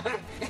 I think not.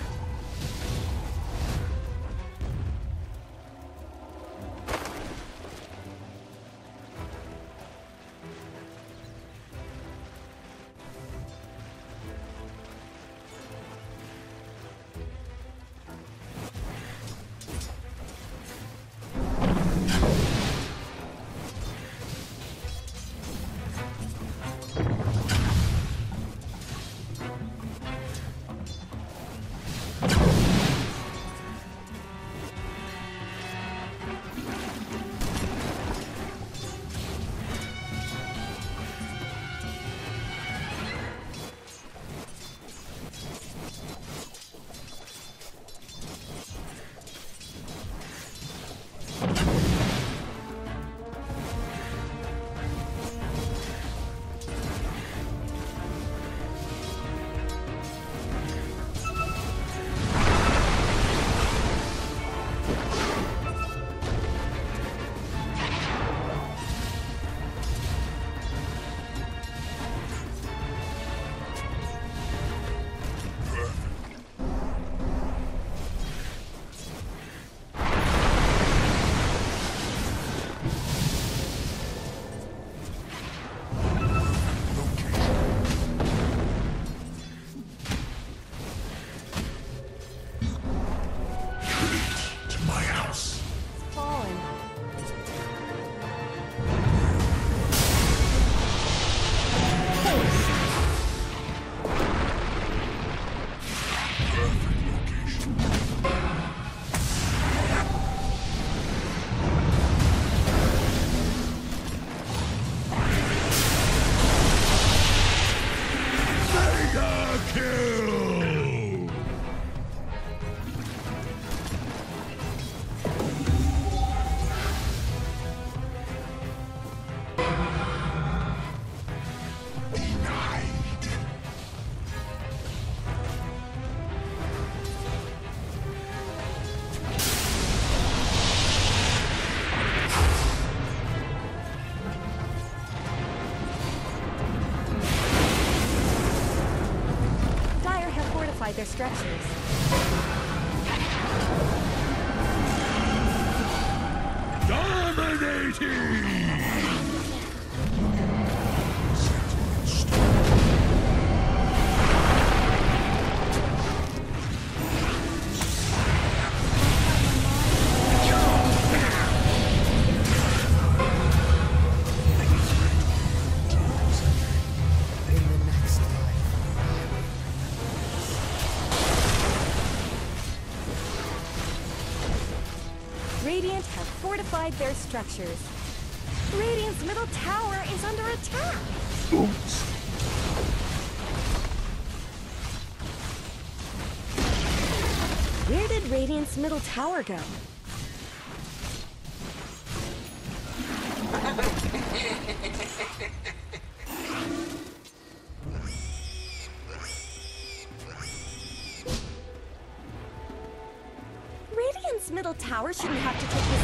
Have their structures. Dominating! Fortified their structures. Radiant's middle tower is under attack. Oops. Where did Radiant's middle tower go? Radiant's middle tower shouldn't have to take this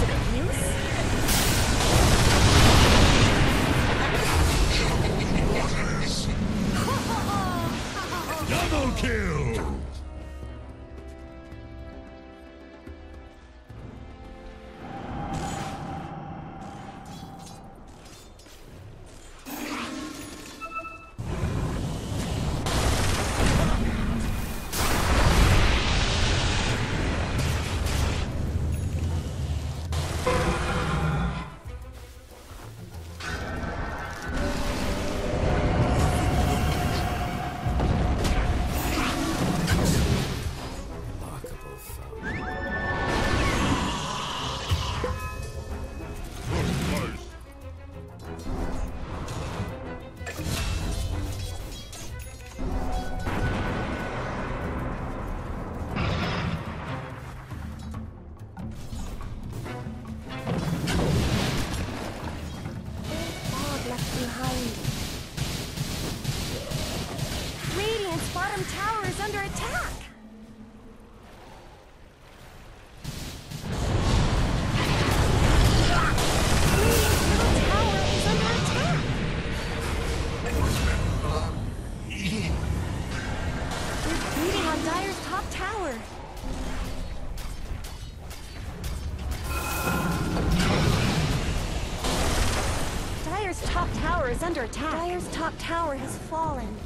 is under attack. Dire's top tower has fallen.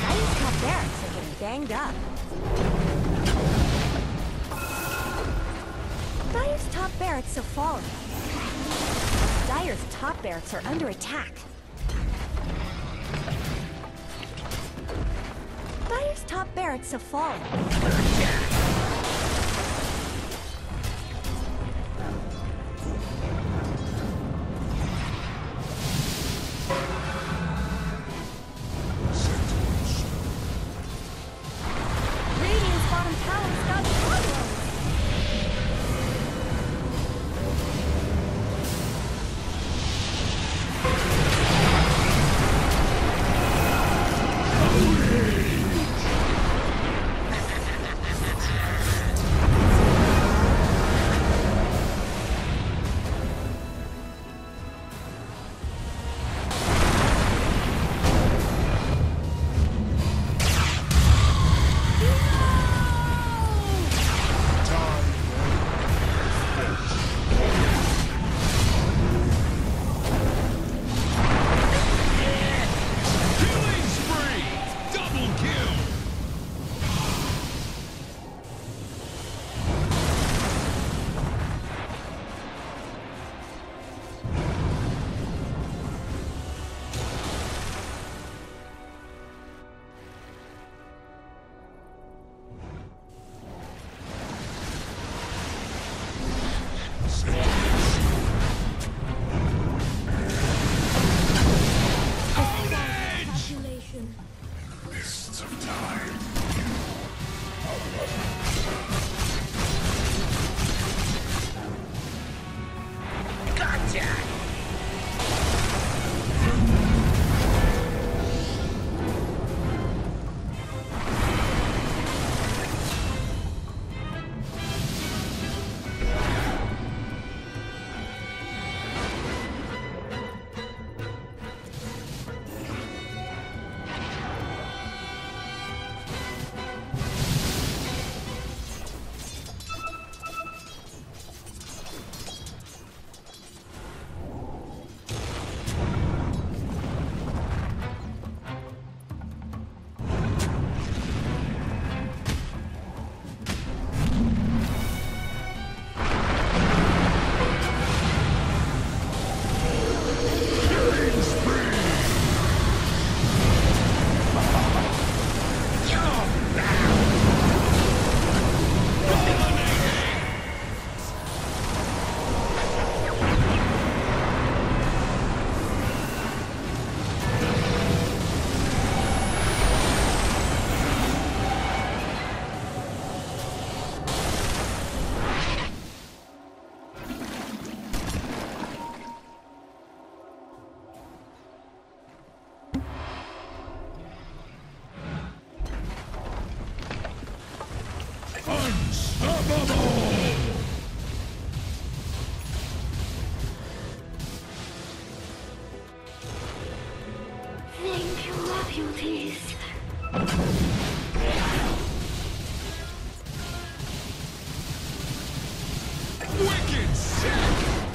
Dire's top barracks are getting banged up. Dire's top barracks have fallen. Dire's top barracks are under attack. Dire's top barracks have fallen.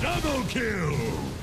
Double kill!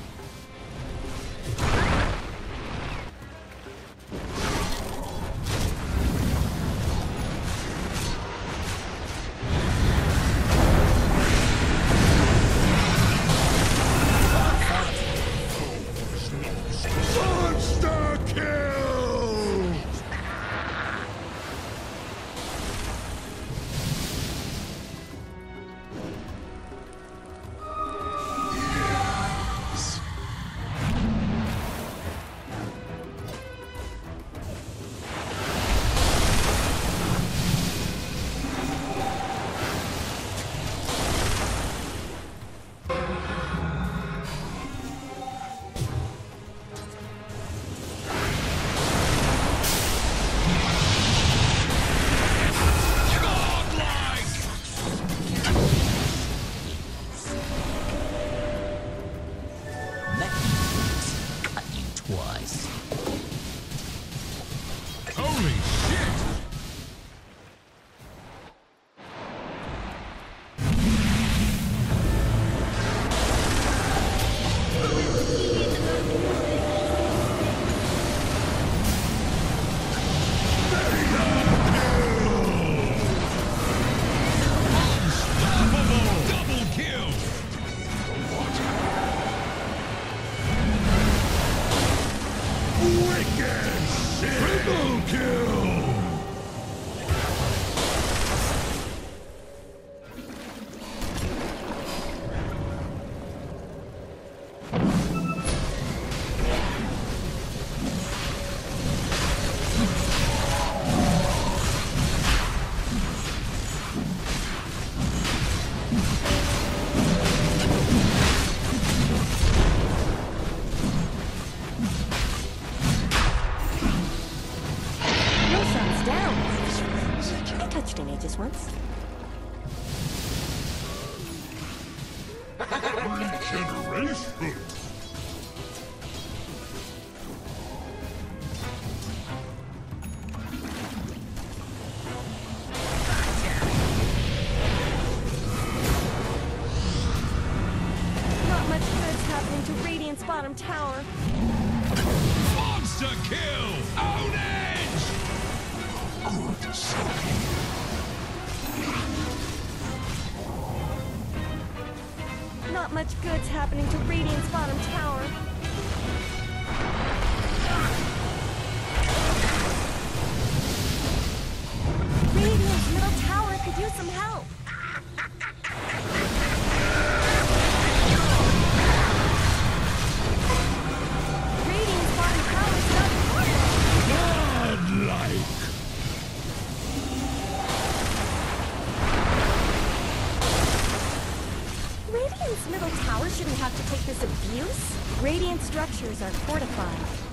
Tower. Monster kill! Ownage! Good. Not much good's happening to Radiant's bottom tower. Radiant's middle tower could use some help. Radiant's middle tower shouldn't have to take this abuse. Radiant structures are fortified.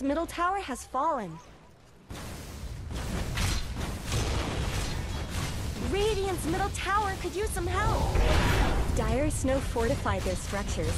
Attack. Middle tower has fallen. Radiant's middle tower could use some help. Dire Snow fortified their structures.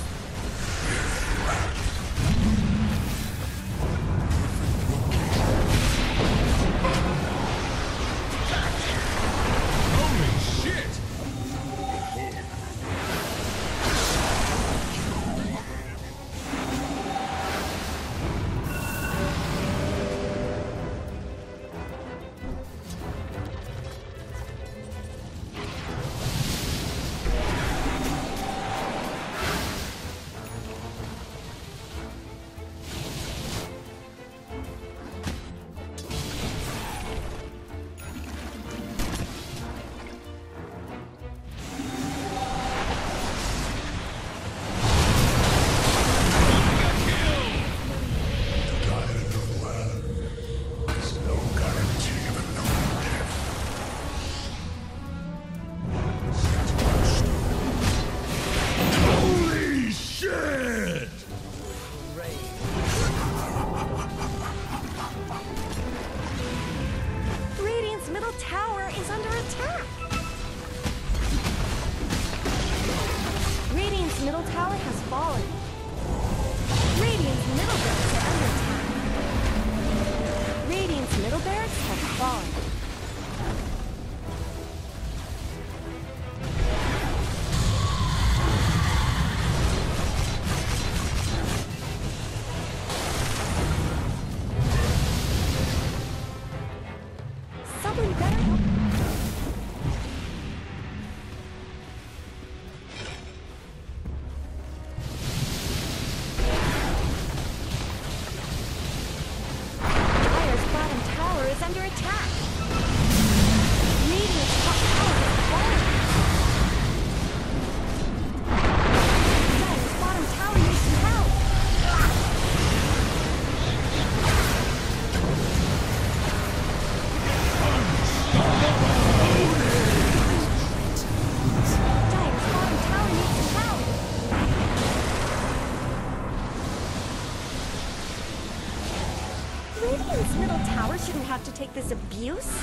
Take this abuse?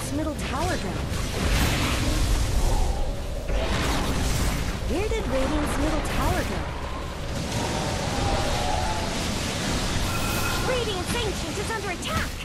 Radiant's middle tower go? Where did Radiant's middle tower go? Radiant's Ancient is under attack!